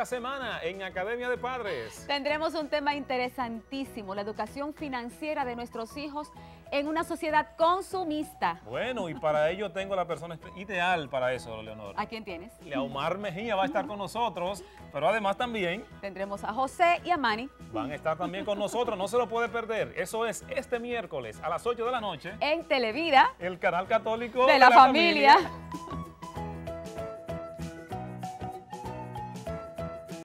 esta semana en Academia de Padres? Tendremos un tema interesantísimo, la educación financiera de nuestros hijos en una sociedad consumista. Bueno, y para ello tengo la persona ideal para eso, Leonor. ¿A quién tienes? Leomar Mejía va a estar con nosotros, pero además también... Tendremos a José y a Manny. Van a estar también con nosotros, no se lo puede perder. Eso es este miércoles a las 8 de la noche. En Televida. El canal católico de, la, familia.